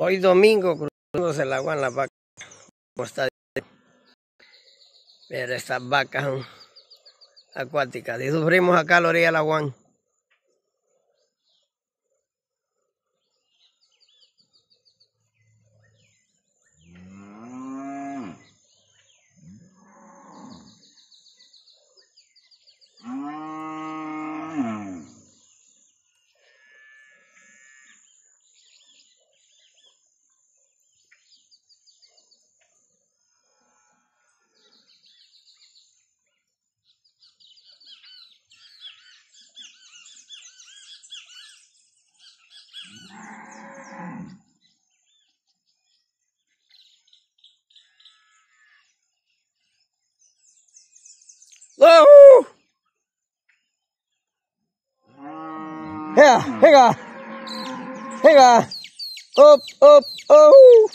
Hoy domingo cruzándose el agua en la vaca. Pero estas vacas acuáticas. Y sufrimos acá a la orilla Oh. Yeah, hang on. Hang on. Up, up, oh!